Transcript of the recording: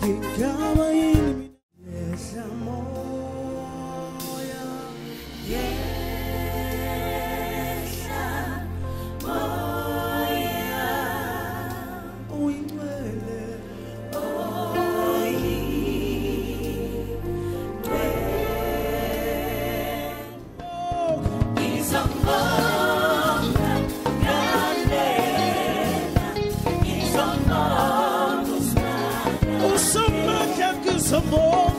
kikaba yini yeza moya yeza Usumaka kuzamo